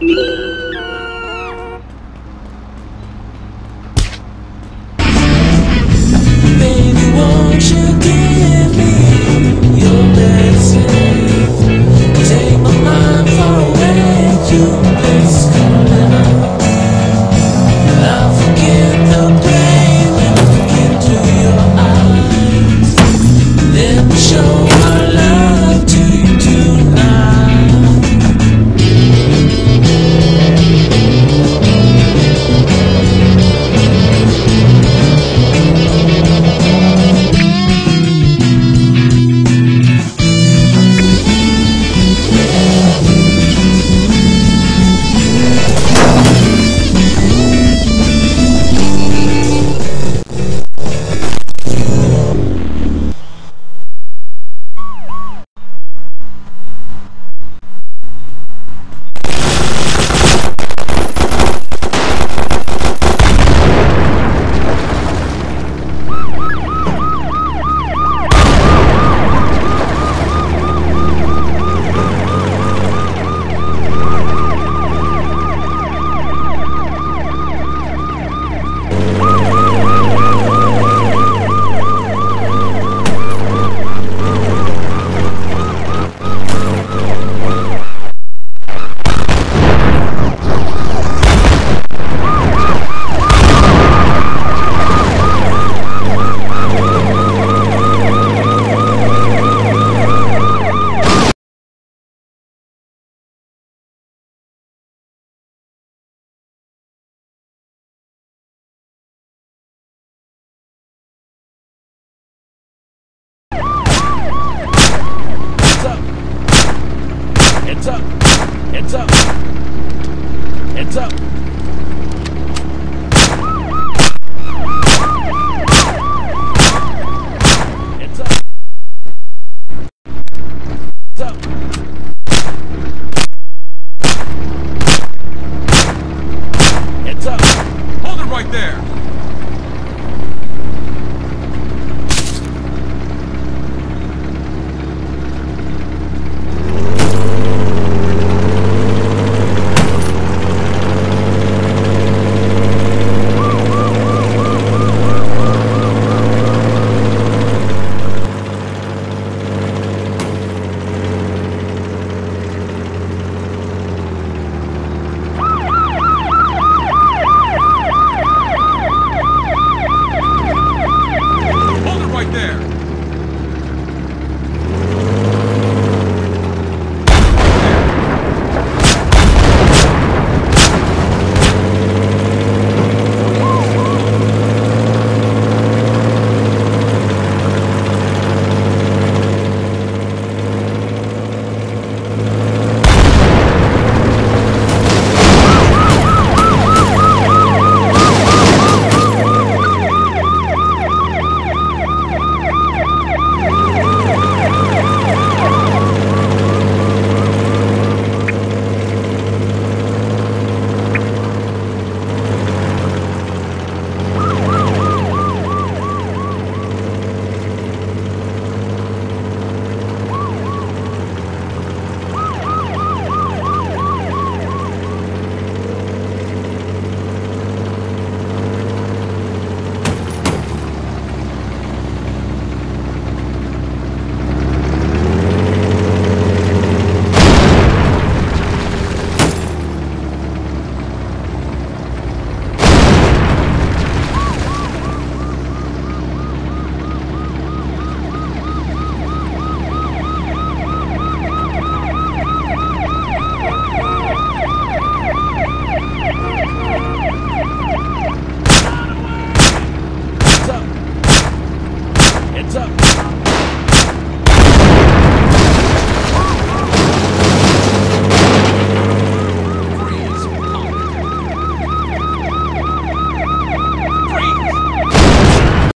Yeah. Up! Hold it right there!